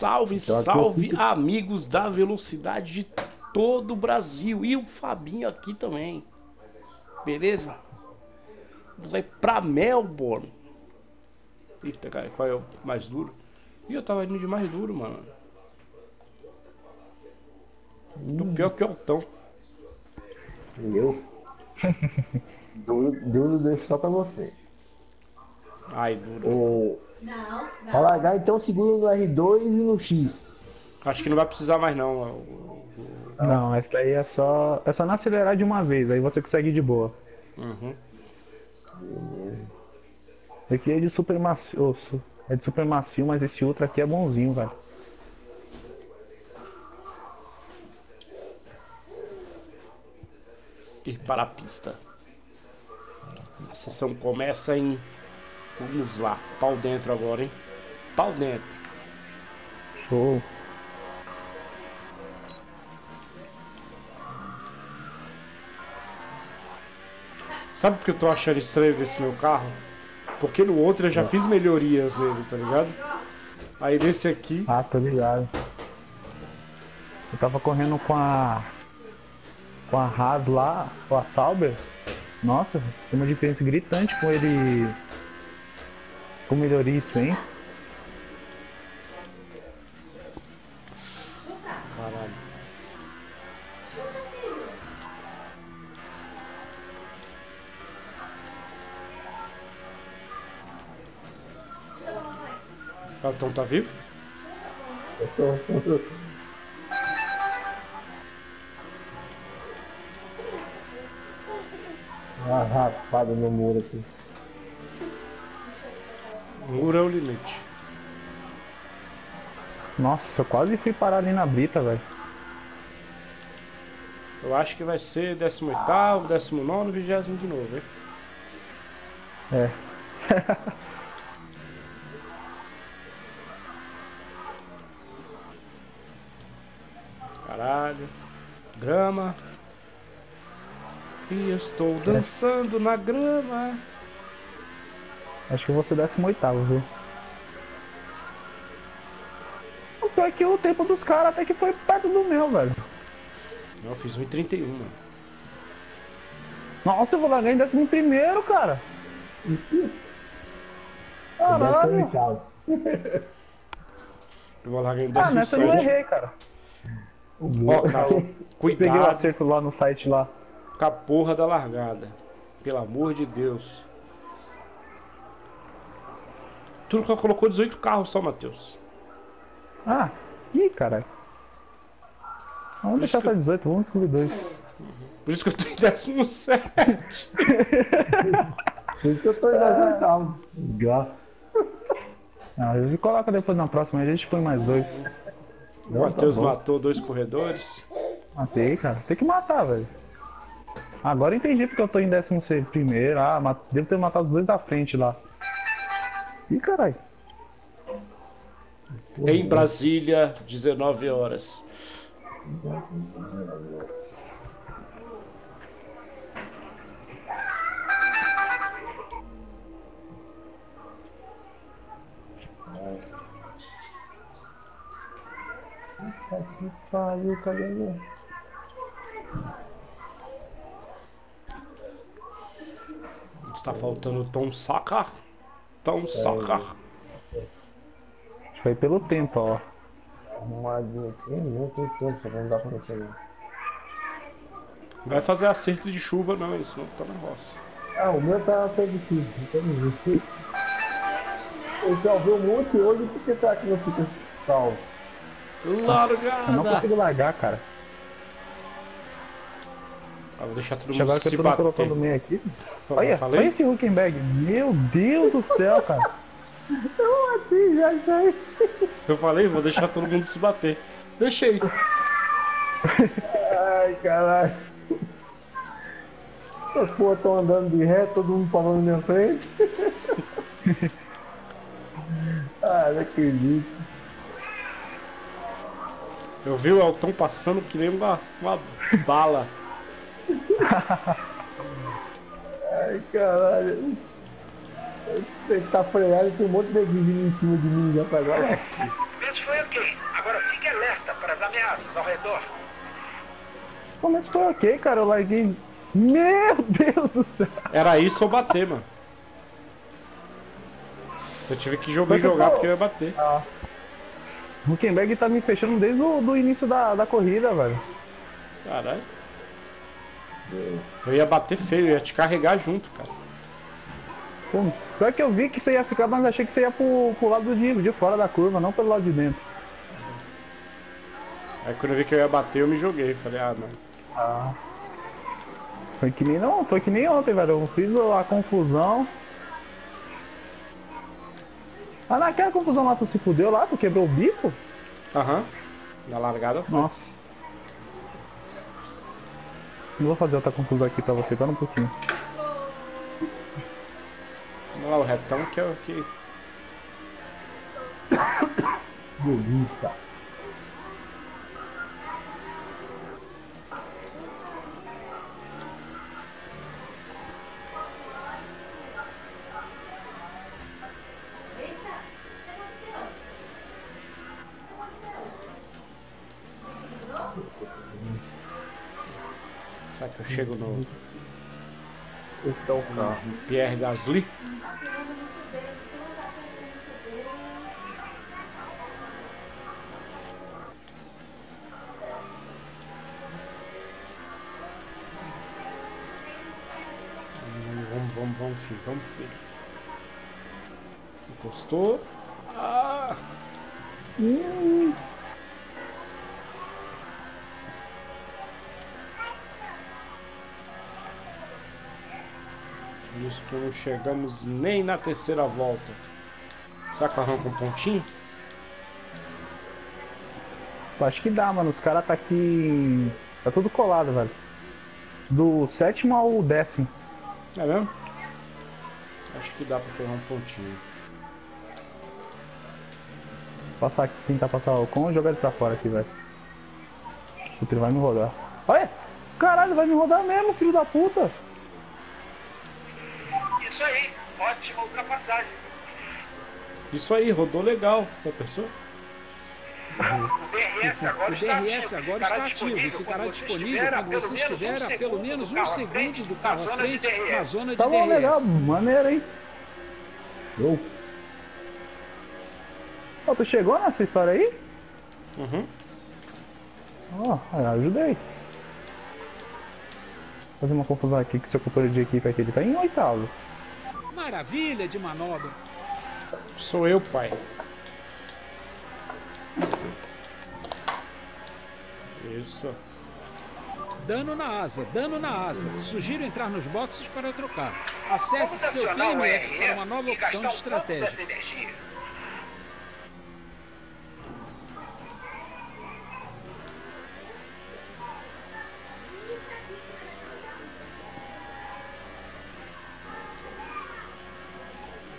Salve, Então, salve, amigos da velocidade de todo o Brasil. E o Fabinho aqui também. Beleza? Vamos aí pra Melbourne. Eita, cara, qual é o mais duro? Ih, eu tava indo de mais duro, mano. Tô pior que o Altão. Eu? duro, duro deixo só pra você. Ai, duro. O... Não, Pra não. largar então segura no R2 e no X. Acho que não vai precisar mais não. Não, essa daí é só. É só não acelerar de uma vez, aí você consegue ir de boa. Uhum. Esse aqui é de super macio. É de super macio, mas esse outro aqui é bonzinho, velho. Ir para a pista. A sessão começa em. Vamos lá, pau dentro agora, hein? Pau dentro. Show. Sabe por que eu tô achando estranho desse meu carro? Porque no outro eu já fiz melhorias nele, tá ligado? Aí nesse aqui. Ah, tô ligado. Eu tava correndo com a. Com a Haas lá, com a Sauber. Nossa, tem uma diferença gritante com ele. Com melhoria e sem. Caralho. O Altão tá vivo? Uma raspada no muro aqui. Muro é o limite. Nossa, eu quase fui parar ali na brita, velho. Eu acho que vai ser 18, 19, 20 de novo, hein? É. Caralho. Grama. E eu estou dançando na grama. Acho que eu vou ser 18, viu? O pior é que o tempo dos caras até que foi perto do meu, velho. Não, eu fiz 1,31, mano. Nossa, eu vou largar em 11 primeiro, cara. Isso. Caralho. Eu vou largar em Ah, nessa eu não 17. errei, cara. Ó, cara, Peguei o cuidado acerto lá no site lá. com a porra da largada. Pelo amor de Deus. Tu que colocou 18 carros só, Matheus. Ah, ih, caralho. Vamos deixar só 18, vamos subir dois. Por isso que eu tô em 17. Por isso que eu tô em das oitavas. Desgraça. Ah, a gente coloca depois na próxima, a gente põe mais dois. O Matheus matou dois corredores. Matei, cara. Tem que matar, velho. Agora eu entendi porque eu tô em 11 primeiro. Ah, devo ter matado os dois da frente lá. Ih, caralho. Em Brasília, 19 horas. Que pariu, cadê meu? Está faltando Tom Saka. Saka. Acho que foi pelo tempo, ó. Arrumadinho aqui. Não tem tempo, só não dá pra você não. Não vai fazer acerto de chuva, não, isso não tá na roça. Ah, o meu tá serviço. Entendi. Eu já ouvi um monte hoje, por que será que não fica salvo? Eu não Largada! consigo largar, cara. Ah, vou deixar todo mundo agora que se eu tô no bater. meio aqui. Olha, falei? olha esse Huckenberg. Meu Deus do céu, cara. Eu bati, já sei. Eu falei, vou deixar todo mundo se bater. Deixei. Ai, caralho. As porra estão andando de ré, todo mundo parando na minha frente. ah, não acredito. Eu vi o Elton passando que nem uma, uma bala. Ai, caralho. Tentar frear e tinha um monte de neguinho vindo em cima de mim já pra agora. começo foi ok. Agora fique alerta para as ameaças ao redor. O começo foi ok, cara. Eu larguei. Meu Deus do céu! Era isso ou bater, mano. Eu tive que jogar, jogar porque eu ia bater. Ah. Huckenberg tá me fechando desde o do início da, da corrida, velho. Caralho. Eu ia bater feio, eu ia te carregar junto, cara. Pô, pior que eu vi que você ia ficar, mas achei que você ia pro, pro lado de, de fora da curva, não pelo lado de dentro. Aí quando eu vi que eu ia bater, eu me joguei. Falei, ah, mano. Ah. Foi que nem não, foi que nem ontem, velho. Eu fiz a confusão. Ah, naquela confusão lá tu se fudeu lá, tu quebrou o bico? Aham. Na largada foi. Nossa. Não vou fazer outra confusão aqui pra você, para um pouquinho. Olha lá o retão que é o que. Delícia. Chego no Esse é o carro. Pierre Gasly? Vamos, vamos, vamos, filho, vamos, filho. Encostou. Ah! Que não chegamos nem na terceira volta. Será que arranca um pontinho? Eu acho que dá, mano. Os caras tá aqui. Tá tudo colado, velho. Do sétimo ao décimo. É mesmo? Acho que dá pra pegar um pontinho. Passar aqui, tentar passar o com e jogar ele pra fora aqui, velho. Puta, ele vai me rodar. Olha! Caralho, vai me rodar mesmo, filho da puta! Isso aí, ótima ultrapassagem. Isso aí, rodou legal. Já pensou? O DRS agora O está DRS ativo. agora está ativo e ficará disponível quando pelo você menos estiver a pelo segundo menos do um carro à segundo frente do na carro à zona de frente na DRS. zona de Tá bom, legal, DRS. maneiro, hein? Show. Ó, tu chegou nessa história aí? Uhum. Ó, aí, ajudei. Fazer uma confusão aqui que seu companheiro de equipe aqui, ele tá em oitavo. Maravilha de manobra. Sou eu, pai. Isso. Dano na asa, dano na asa. Sugiro entrar nos boxes para trocar. Acesse seu PMF para uma nova opção de estratégia.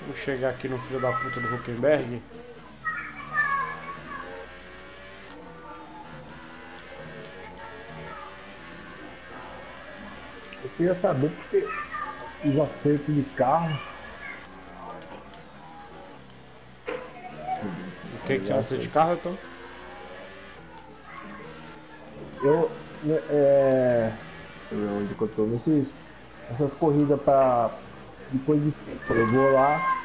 Vamos chegar aqui no filho da puta do Huckenberg. Eu queria saber porque os acertos de carro. O que que tinha você de carro, então? Eu. É. Deixa eu ver onde que eu tô. Nesses, essas corridas pra. Depois de tempo. Eu vou lá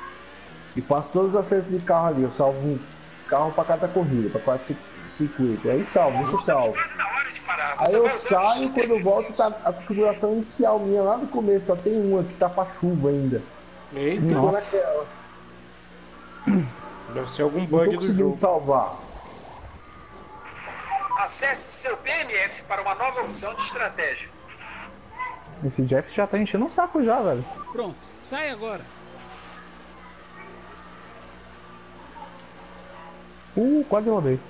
e faço todos os acertos de carro ali. Eu salvo um carro pra cada corrida, pra cada ci- circuito. Aí salvo, deixa eu salvo. Aí eu saio quando eu volto tá a configuração inicial minha lá no começo, só tem uma que tá pra chuva ainda. Eita, Nossa. naquela, deve ser algum não tô bug do jogo. salvar. Acesse seu PMF para uma nova opção de estratégia. Esse Jeff já tá enchendo o saco já, velho. Pronto, sai agora. Uh, quase rodei.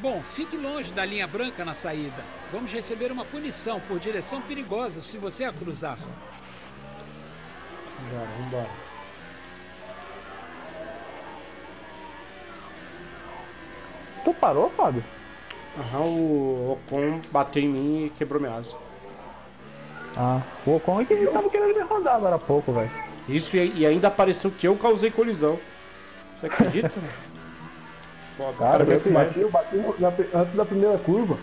Bom, fique longe da linha branca na saída. Vamos receber uma punição por direção perigosa se você a cruzar. Vambora, vambora. Tu parou, Fábio? Aham, o Ocon bateu em mim e quebrou minha asa. Ah, o Ocon é que ele tava querendo me rodar agora há pouco, velho. Isso e, e ainda apareceu que eu causei colisão. Você acredita? foda. Cara, cara eu que bati, eu bati na- antes da primeira curva.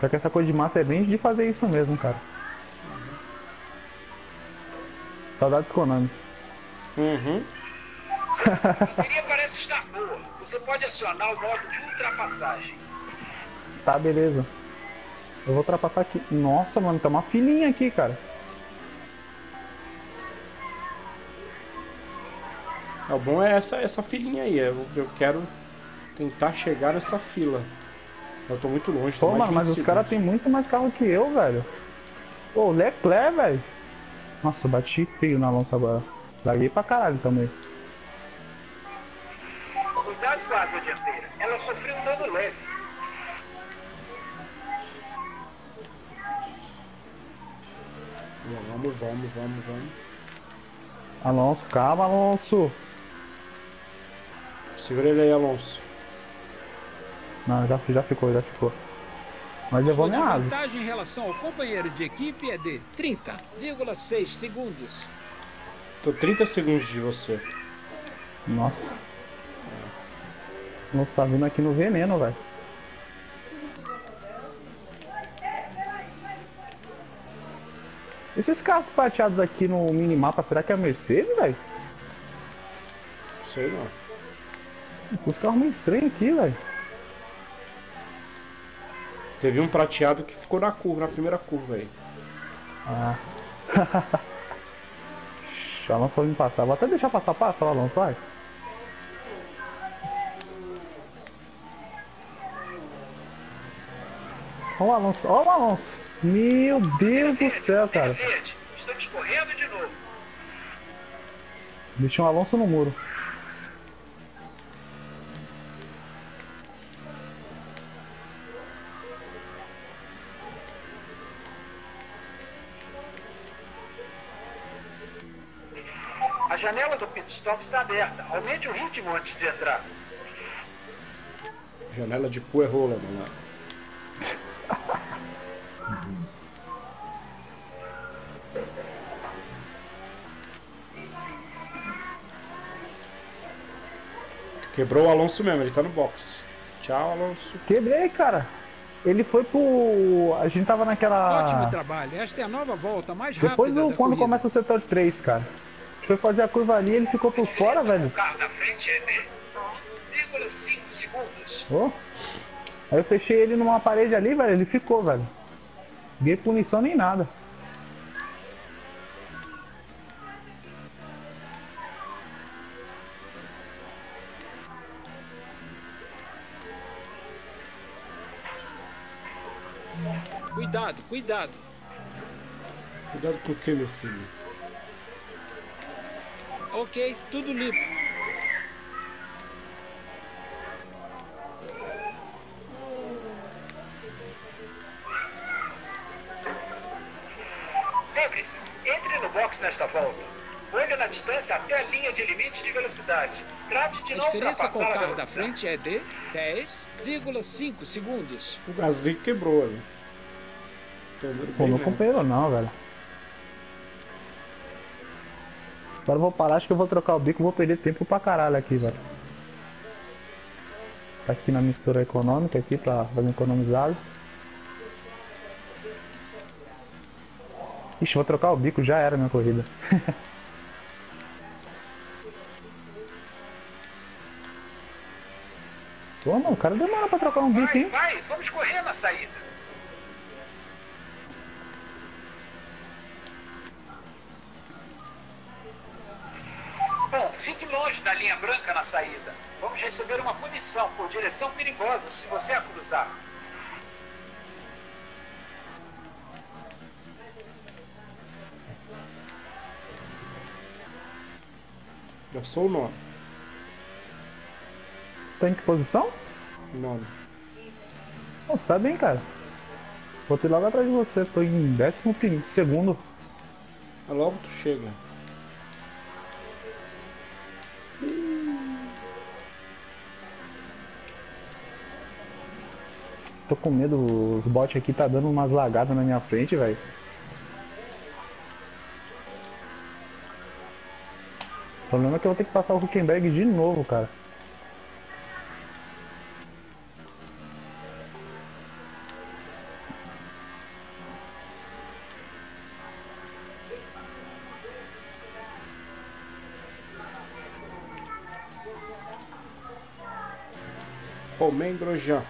Só que essa coisa de massa é bem de fazer isso mesmo, cara. Saudades Konami. Uhum. A bateria parece estar boa. Você pode acionar o modo de ultrapassagem. Tá, beleza. Eu vou ultrapassar aqui. Nossa, mano, tá uma filinha aqui, cara. O bom é essa, essa filinha aí. Eu, eu quero tentar chegar nessa fila. Eu tô muito longe. tô Pô, mais mano, mas 20 os caras têm muito mais carro que eu, velho. Pô, o Leclerc, velho. Nossa, bati feio na lança agora. Larguei pra caralho também. Cuidado com a asa dianteira. Ela sofreu um dano leve. Vamos, vamos, vamos, vamos. Alonso, calma, Alonso. Segura ele aí, Alonso. Não, já, já ficou, já ficou. Mas levou minha asa. desvantagem em relação ao companheiro de equipe é de 30,6 segundos. Tô 30 segundos de você. Nossa. Alonso tá vindo aqui no veneno, velho. Esses carros prateados aqui no minimapa, será que é a Mercedes, velho? Sei não. Os carros meio estranhos aqui, velho. Teve um prateado que ficou na curva, na primeira curva aí. Ah. o Alonso vai me passar. Vou até deixar passar, passa o Alonso, vai. Ó o Alonso, ó o Alonso. Meu Deus do céu, cara. Verde, estamos correndo de novo. Deixei o Alonso no muro. A janela do pit stop está aberta. Aumente o ritmo antes de entrar. Janela de cu é rola, Quebrou o Alonso mesmo, ele tá no box. Tchau, Alonso. Quebrei, cara. Ele foi pro. A gente tava naquela. Ótimo trabalho. Esta é a nova volta mais rápida Depois do, da quando corrida. começa o setor 3, cara. A gente foi fazer a curva ali ele ficou por fora, velho. do carro da frente é de 1,5 segundos. Ô. Aí eu fechei ele numa parede ali, velho. Ele ficou, velho. Ninguém punição nem nada. Cuidado, cuidado. Cuidado com o que, meu filho? Ok, tudo limpo. Lembre-se, entre no box nesta volta. Olhe na distância até a linha de limite de velocidade. Trate de A não diferença com o a carro da frente é de 10,5 segundos. O Gasly quebrou ali. Pô, meu mesmo. companheiro não, velho. Agora eu vou parar, acho que eu vou trocar o bico vou perder tempo pra caralho aqui, velho. Tá aqui na mistura econômica aqui pra fazer economizado. Ixi, vou trocar o bico, já era a minha corrida. Pô, mano, o cara demora pra trocar um bico, Vai, hein? vai, vamos correr na saída. Bom, fique longe da linha branca na saída. Vamos receber uma punição por direção perigosa se você a cruzar. Eu sou o nono. Tá em que posição? Nono. Você tá bem, cara. Vou ter logo atrás de você, tô em décimo segundo. Mas logo tu chega. Tô com medo, os bots aqui tá dando umas lagadas na minha frente, velho. O problema é que eu vou ter que passar o Huckenberg de novo, cara. Pomengro já.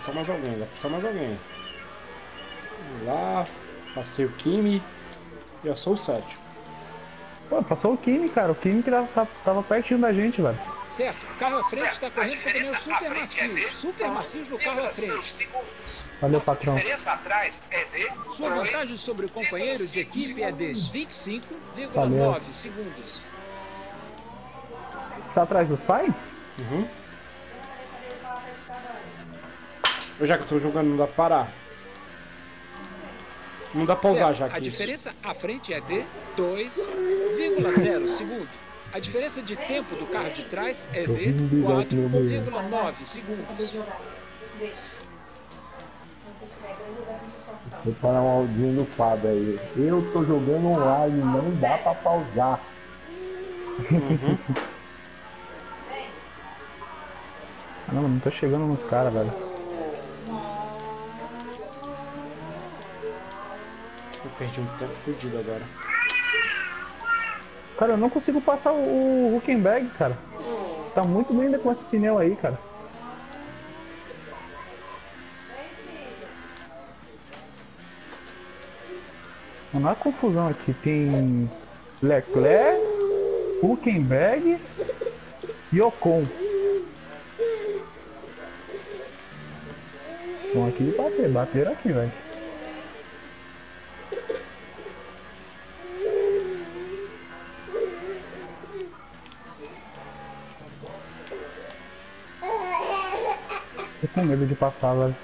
Passar mais alguém, dá pra passar mais alguém. Vamos lá, passei o Kimi. Já sou o sétimo. Pô, passou o Kimi, cara. O Kimi que tava, tava- tava pertinho da gente, velho. Certo, o carro à frente Certo, está correndo com pneus super é macios. dele. Super macios no carro à 1,6 frente. segundos. Valeu, Nossa patrão. diferença atrás é de Sua vantagem 2,5 sobre o companheiro de equipe é de segundos. 25,9 segundos. Tá atrás do Sainz? Uhum. Já que eu tô jogando, não dá pra parar. Não dá pra usar já a que isso. diferença à frente é de 2,0 segundo. A diferença de tempo do carro de trás é de 4,9 segundos. Vou parar um áudio no Fábio aí. Eu tô jogando online, não dá pra pausar. Caramba, não tô chegando nos caras, velho. Perdi um tempo fudido agora. Cara, eu não consigo passar o, o Huckenberg, cara. Tá muito doido com esse pneu aí, cara. Não há confusão aqui. Tem Leclerc, Huckenberg e Ocon. Estão aqui de bater, bateram aqui, velho. Com medo de passar, velho.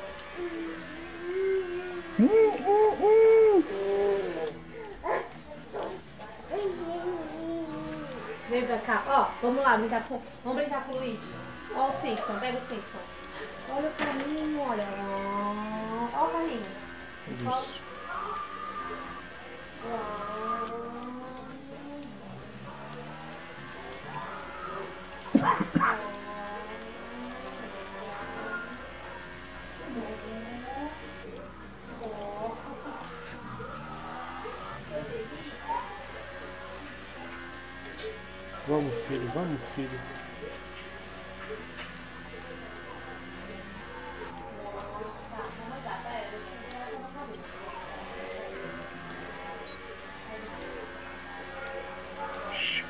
Vem pra cá, ó, vamos lá, brincar com, vamos brincar com o Luigi. Ó o Simpson, pega o Simpson. Olha o carrinho, olha. Ó, ó o carrinho. Isso. Vamos, vamos, filho.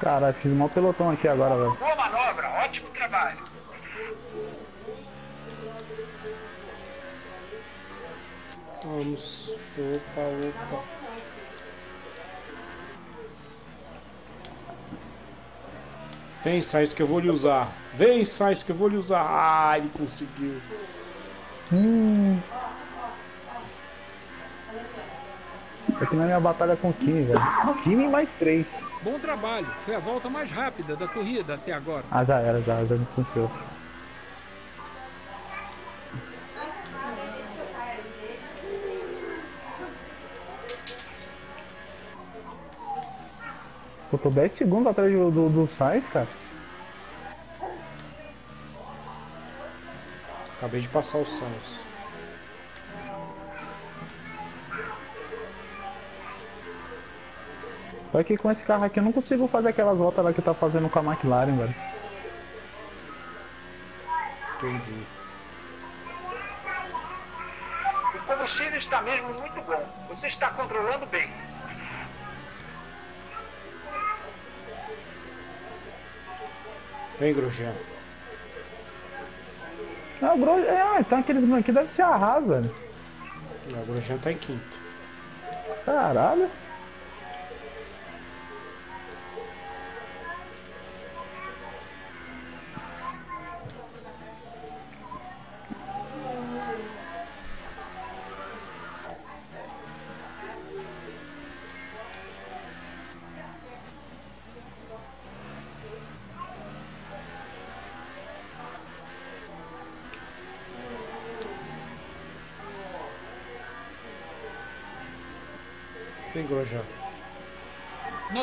Cara, fiz um maior pelotão aqui agora, velho. Boa manobra, ótimo trabalho. Vamos. Opa, opa. Vem, Sainz, que eu vou lhe usar. Vem, Sainz, que eu vou lhe usar. Ah, ele conseguiu. Hum. Aqui na minha batalha com o Kimi, velho. Kimi mais três. Bom trabalho, foi a volta mais rápida da corrida até agora. Ah, já era, já, já distanciou. Tô 10 segundos atrás do, do, do Sainz, cara. Acabei de passar o Sainz. Só que com esse carro aqui eu não consigo fazer aquelas voltas lá que tá fazendo com a McLaren, velho. Entendi. O combustível está mesmo muito bom. Você está controlando bem. Vem, Grosjean. Ah, o Gro... é, então aqueles aqui deve ser a Haas, velho. Não, o Grosjean tá em quinto. Caralho.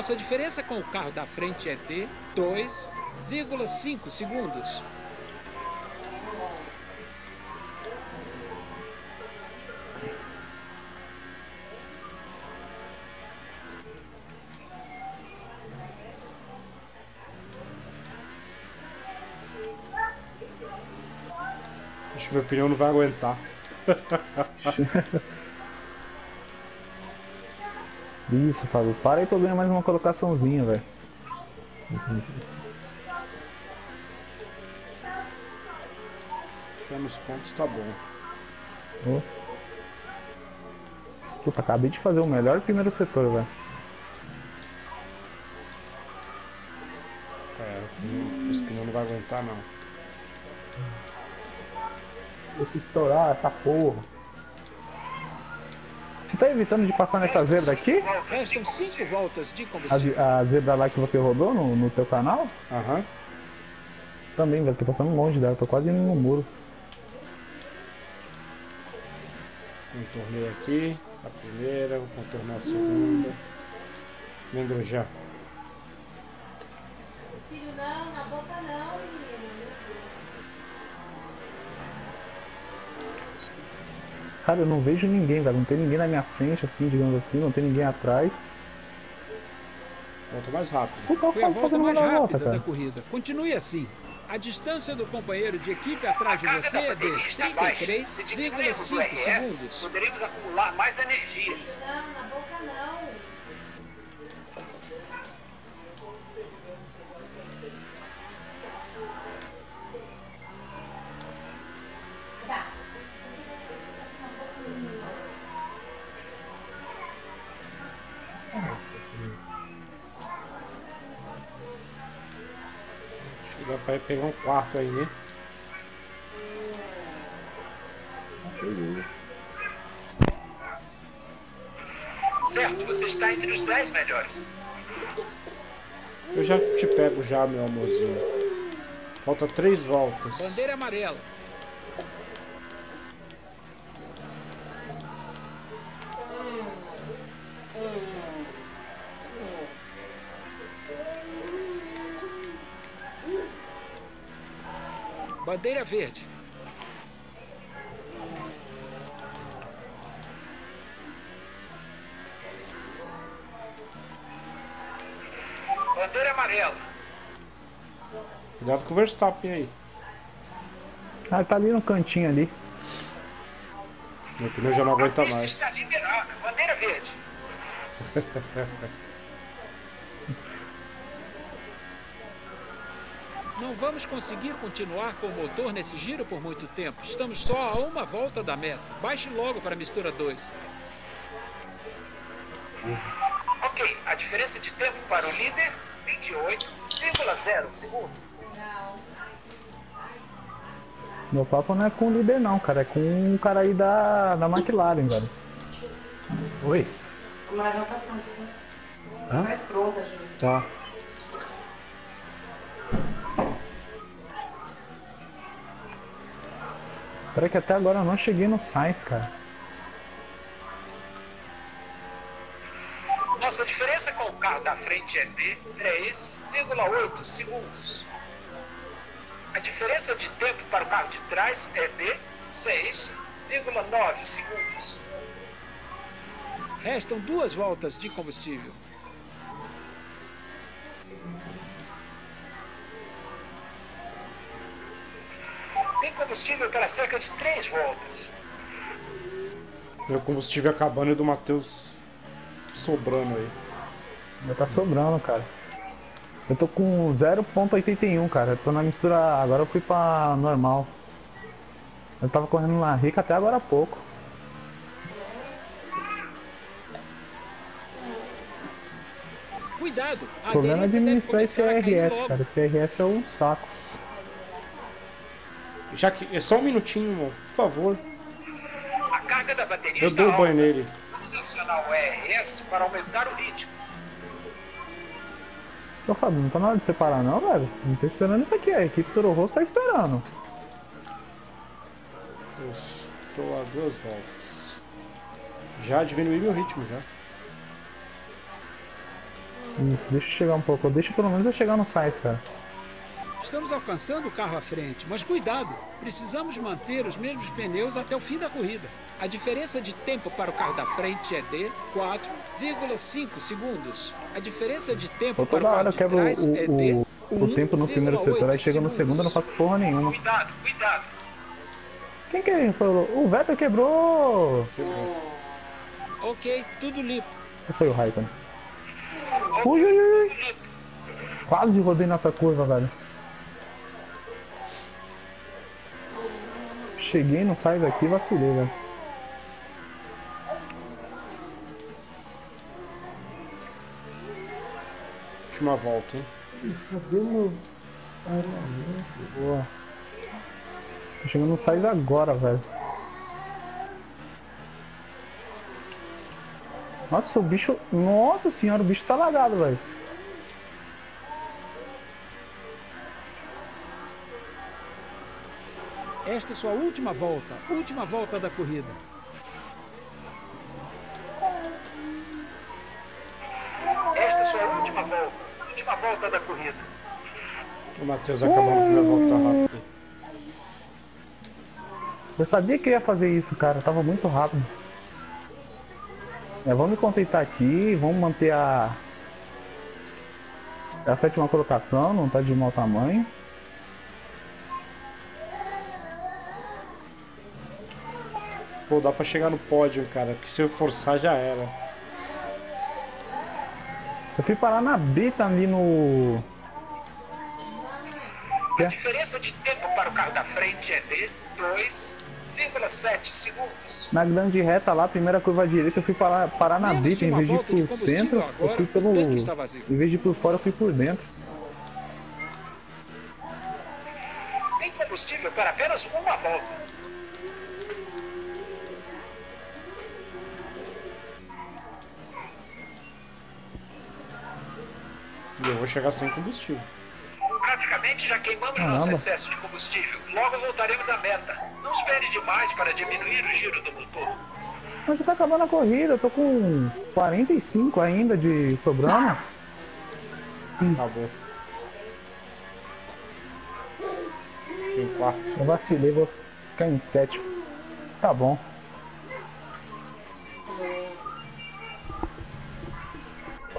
Nossa diferença com o carro da frente é de 2,5 segundos. Acho que meu pneu não vai aguentar. Isso, Fábio. Para aí pra eu ganhar mais uma colocaçãozinha, velho. Nos pontos tá bom. Ô. Puta, acabei de fazer o melhor primeiro setor, velho. É, não vai aguentar não. Vou te estourar essa porra. Você tá evitando de passar nessa zebra aqui? Restam 5 voltas de A, combustível. ze- a zebra lá que você rodou no, no teu canal? Aham. Também, velho. Tô passando longe dela. Tô quase indo no muro. Contornei aqui, a primeira, vou contornar a segunda. Lembra já. Filho, não, na boca não, Cara, eu não vejo ninguém, velho. Não tem ninguém na minha frente, assim, digamos assim. Não tem ninguém atrás. Volta mais rápido. O carro Foi a tá volta fazendo mais rápida volta, da cara. corrida. Continue assim. A distância do companheiro de equipe atrás de você é de bateria está baixa. Se diminuirmos o 33,5 RS, segundos. poderemos acumular mais energia. Não, na boca não. Pra pegar um quarto aí, né? Certo, você está entre os 10 melhores. Eu já te pego já, meu amorzinho. Falta três voltas. Bandeira amarela. Bandeira verde. Bandeira amarela. Cuidado com o Verstappen aí. Ah, tá ali no cantinho ali. Meu pneu já não aguenta mais. está liberada. Bandeira verde. Não vamos conseguir continuar com o motor nesse giro por muito tempo. Estamos só a uma volta da meta. Baixe logo para a mistura 2. Ok, a diferença de tempo para o líder, 28,0 segundos. Não. Meu papo não é com o líder não, cara. É com um cara aí da, da McLaren, velho. Oi. Mas não tá pronto. Hã? Mais pronta, gente. Tá. Peraí que até agora eu não cheguei no Sainz, cara. Nossa diferença com o carro da frente é de 3,8 segundos. A diferença de tempo para o carro de trás é de 6,9 segundos. Restam duas voltas de combustível. Combustível para cerca de 3 voltas. Meu combustível acabando e do Matheus sobrando aí. Já tá sobrando, cara. Eu tô com 0.81, cara. Eu tô na mistura. Agora eu fui pra normal. Mas eu tava correndo na rica até agora há pouco. Cuidado, a O problema é administrar esse começar a cair RS, logo. cara. Esse RS é um saco. Já que. É só um minutinho, irmão. Por favor. A carga da bateria Eu está dou banho nele. Vamos acionar o RS para aumentar o ritmo. Ô Fábio, não tá na hora de separar não, velho? Não tô esperando isso aqui, a equipe Toro Rosso tá esperando. Eu estou a duas voltas. Já diminui meu ritmo já. Isso, deixa eu chegar um pouco. Deixa pelo menos eu chegar no Sainz, cara. Estamos alcançando o carro à frente, mas cuidado, precisamos manter os mesmos pneus até o fim da corrida. A diferença de tempo para o carro da frente é de 4,5 segundos. A diferença de tempo Pô, para o carro hora eu de quebro trás é de o, o, o tempo no primeiro 1,8 setor, aí chega no segundo eu não faço porra nenhuma. Cuidado, cuidado. Quem que falou? O Vettel quebrou! Ok, tudo limpo. Foi o Raikkonen? Ui, ui, ui, ui. Quase rodei nessa curva, velho. Cheguei, não saio daqui, vacilei, velho. Última volta, hein? Cadê meu. Boa. Tô chegando no Sainz agora, velho. Nossa, o bicho. Nossa senhora, o bicho tá lagado, velho. Esta é sua última volta, última volta da corrida. Esta é sua última volta. Última volta da corrida. O Matheus acabou na primeira volta rápido. Eu sabia que ia fazer isso, cara. Tava muito rápido. É, vamos me contentar aqui, vamos manter a. A sétima colocação, não tá de mau tamanho. Pô, dá pra chegar no pódio, cara. Que se eu forçar já era. Eu fui parar na beta ali no. A diferença de tempo para o carro da frente é de 2,7 segundos. Na grande reta lá, primeira curva direita, eu fui parar, parar na Menos beta, em vez de ir combustível centro, eu agora, fui pelo. Em vez de ir por fora, eu fui por dentro. Tem combustível para apenas uma volta. E eu vou chegar sem combustível. Praticamente já queimamos Caramba. nosso excesso de combustível. Logo voltaremos à meta. Não espere demais para diminuir o giro do motor. Mas já tá acabando a corrida, eu tô com 45 ainda de sobrando. Acabou. Em quarto. Eu vacilei, vou ficar em sétimo. Tá bom.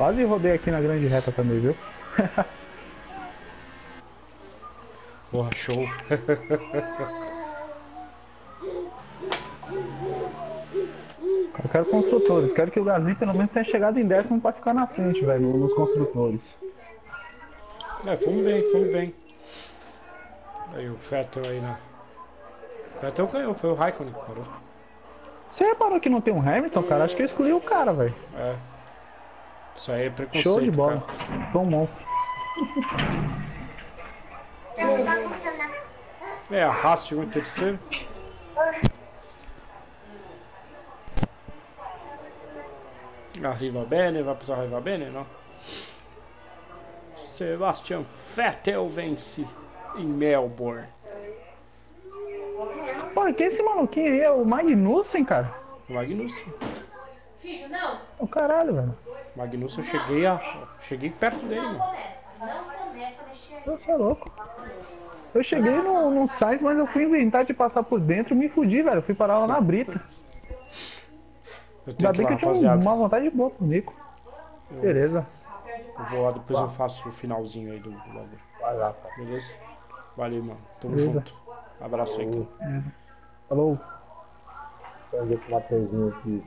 Quase rodei aqui na grande reta também, viu? Porra, show. Eu quero construtores, quero que o Gasly pelo menos tenha chegado em décimo pra ficar na frente, velho, nos construtores. É, fomos bem, fomos bem. Aí o Vettel aí na. O Vettel ganhou, foi o Raikkonen que parou. Você reparou que não tem um Hamilton, cara? Acho que eu escolhi o cara, velho. É. Isso aí é preconceito. Show de bola. Cara. Foi um monstro. É, a Haas chegou em terceiro. Arriva bene, vai para arriva bene, não? Sebastian Vettel vence em Melbourne. Pô, quem é esse maluquinho aí? É o Magnussen, cara? Magnussen. Filho, não. O caralho, velho. Magnussen, eu cheguei a. Cheguei perto dele, Não mano. começa. Não começa a mexer aí. Você é louco. Eu cheguei no, no Sainz, mas eu fui inventar de passar por dentro e me fudi, velho. Eu fui parar lá na brita. Eu tenho Ainda bem lá, que eu tinha rapaziada. uma vontade boa pro Nico. Beleza. Eu vou lá, depois eu faço o finalzinho aí do bagulho. Vai lá, cara. Beleza? Valeu, mano. Tamo Beleza. junto. Abraço aí, cara. Falou. Vou fazer com o Mateuzinho aqui.